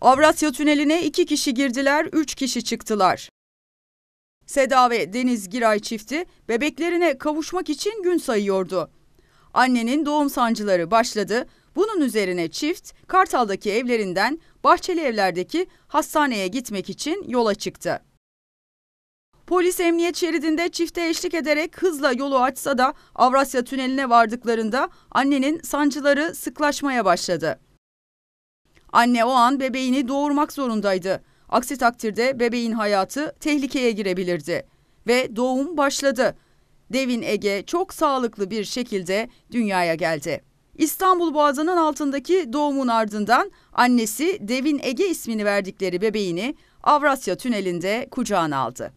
Avrasya Tüneli'ne iki kişi girdiler, üç kişi çıktılar. Seda ve Deniz Giray çifti bebeklerine kavuşmak için gün sayıyordu. Annenin doğum sancıları başladı. Bunun üzerine çift Kartal'daki evlerinden Bahçeli Evler'deki hastaneye gitmek için yola çıktı. Polis emniyet şeridinde çifte eşlik ederek hızla yolu açsa da Avrasya Tüneli'ne vardıklarında annenin sancıları sıklaşmaya başladı. Anne o an bebeğini doğurmak zorundaydı. Aksi takdirde bebeğin hayatı tehlikeye girebilirdi. Ve doğum başladı. Devin Ege çok sağlıklı bir şekilde dünyaya geldi. İstanbul Boğazı'nın altındaki doğumun ardından annesi Devin Ege ismini verdikleri bebeğini Avrasya Tüneli'nde kucağına aldı.